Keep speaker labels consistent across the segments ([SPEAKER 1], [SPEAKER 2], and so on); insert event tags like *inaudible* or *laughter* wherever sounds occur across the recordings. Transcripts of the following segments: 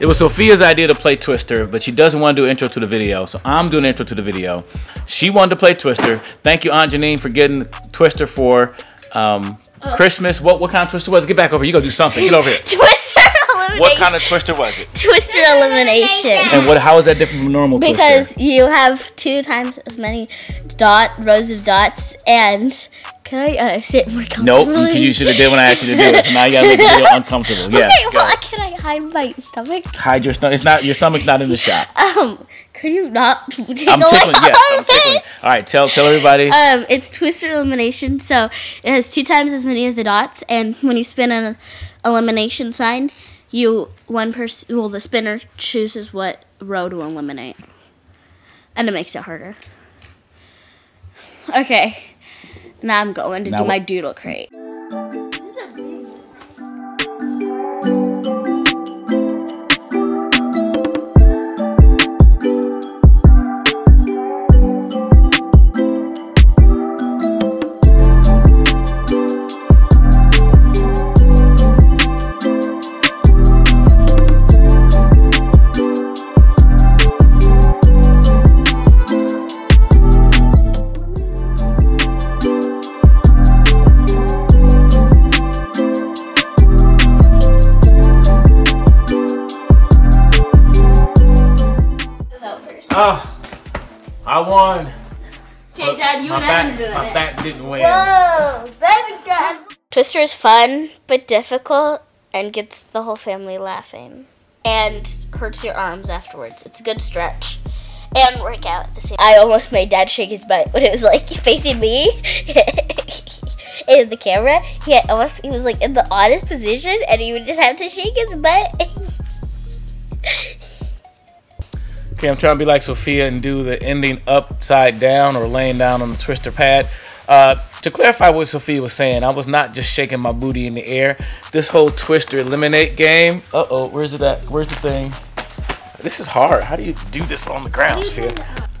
[SPEAKER 1] It was Sophia's idea to play Twister, but she doesn't want to do intro to the video, so I'm doing intro to the video. She wanted to play Twister. Thank you, Aunt Janine, for getting Twister for um, Christmas. What what kind of Twister was it? Get back over here. You gotta do something. Get over here. *laughs* *laughs*
[SPEAKER 2] Twister elimination.
[SPEAKER 1] What kind of Twister was it?
[SPEAKER 2] Twister elimination?
[SPEAKER 1] And what? How is that different from normal
[SPEAKER 2] Because
[SPEAKER 1] Twister?
[SPEAKER 2] you have two times as many dot rows of dots, and can I uh, sit more
[SPEAKER 1] Nope,
[SPEAKER 2] comfortably?
[SPEAKER 1] you, you should have did when I asked you to do it. So now you gotta make it a little *laughs* uncomfortable. Yeah.
[SPEAKER 2] okay,
[SPEAKER 1] go.
[SPEAKER 2] well, can I hide my stomach?
[SPEAKER 1] Hide your stomach. It's not your stomach's not in the shot.
[SPEAKER 2] Um, could you not *laughs* tickle
[SPEAKER 1] I'm tickling. Yes, I'm tickling. All right, tell tell everybody.
[SPEAKER 2] Um, it's Twister elimination, so it has two times as many as the dots, and when you spin an elimination sign, you one person, well, the spinner chooses what row to eliminate, and it makes it harder. Okay, now I'm going to
[SPEAKER 1] Now
[SPEAKER 2] do my doodle crate.
[SPEAKER 1] I won.
[SPEAKER 2] Okay, Dad, you
[SPEAKER 1] my
[SPEAKER 2] and
[SPEAKER 1] back,
[SPEAKER 2] Evan doing
[SPEAKER 1] my
[SPEAKER 2] it.
[SPEAKER 1] back didn't win.
[SPEAKER 2] Whoa, baby Dad. Twister is fun but difficult and gets the whole family laughing and hurts your arms afterwards. It's a good stretch and workout at the same. Time. I almost made Dad shake his butt when it was like *laughs* facing me *laughs* in the camera. He almost he was like in the oddest position and he would just have to shake his butt. *laughs*
[SPEAKER 1] Okay, I'm trying to be like Sophia and do the ending upside down or laying down on the twister pad. Uh, to clarify what Sophia was saying, I was not just shaking my booty in the air. This whole twister eliminate game. Uh oh, where's it at? Where's the thing? This is hard. How do you do this on the ground, Sophia?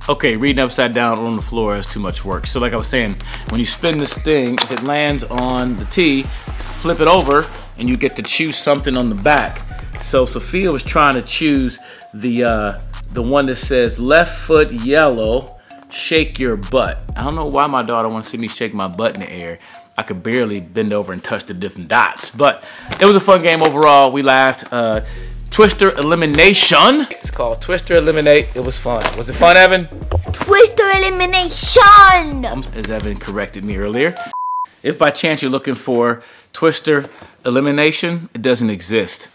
[SPEAKER 1] Okay, reading upside down on the floor is too much work. So, like I was saying, when you spin this thing, if it lands on the T, flip it over, and you get to choose something on the back. So Sophia was trying to choose the uh, the one that says left foot yellow, shake your butt. I don't know why my daughter wants to see me shake my butt in the air. I could barely bend over and touch the different dots, but it was a fun game overall. We laughed. Uh, Twister Elimination. It's called Twister Eliminate. It was fun. Was it fun, Evan?
[SPEAKER 2] Twister elimination.
[SPEAKER 1] As Evan corrected me earlier. If by chance you're looking for Twister Elimination, it doesn't exist.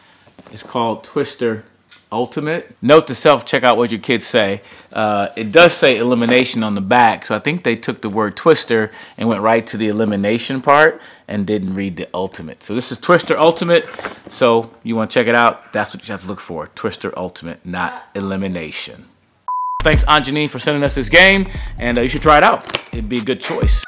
[SPEAKER 1] It's called Twister Ultimate. Note to self, check out what your kids say. Uh, it does say elimination on the back, so I think they took the word Twister and went right to the elimination part and didn't read the Ultimate. So this is Twister Ultimate, so you want to check it out, that's what you have to look for. Twister Ultimate, not elimination. Thanks, Aunt Janine, for sending us this game, and uh, you should try it out. It'd be a good choice.